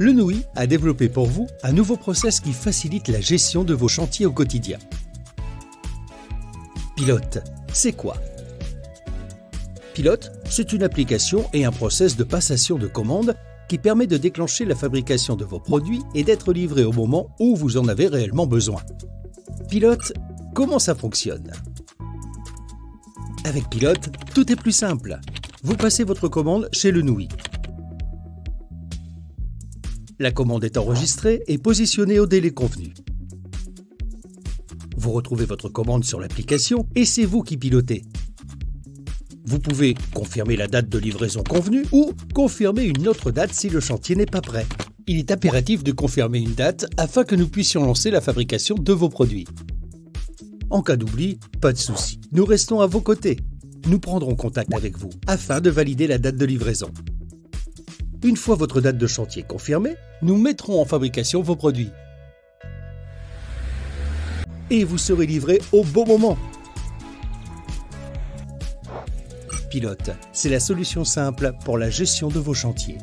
Le NOUI a développé pour vous un nouveau process qui facilite la gestion de vos chantiers au quotidien. Pilote, c'est quoi? Pilote, c'est une application et un process de passation de commandes qui permet de déclencher la fabrication de vos produits et d'être livré au moment où vous en avez réellement besoin. Pilote, comment ça fonctionne? Avec Pilote, tout est plus simple. Vous passez votre commande chez le NOUI. La commande est enregistrée et positionnée au délai convenu. Vous retrouvez votre commande sur l'application et c'est vous qui pilotez. Vous pouvez confirmer la date de livraison convenue ou confirmer une autre date si le chantier n'est pas prêt. Il est impératif de confirmer une date afin que nous puissions lancer la fabrication de vos produits. En cas d'oubli, pas de souci, nous restons à vos côtés. Nous prendrons contact avec vous afin de valider la date de livraison. Une fois votre date de chantier confirmée, nous mettrons en fabrication vos produits. Et vous serez livré au bon moment. Pilote, c'est la solution simple pour la gestion de vos chantiers.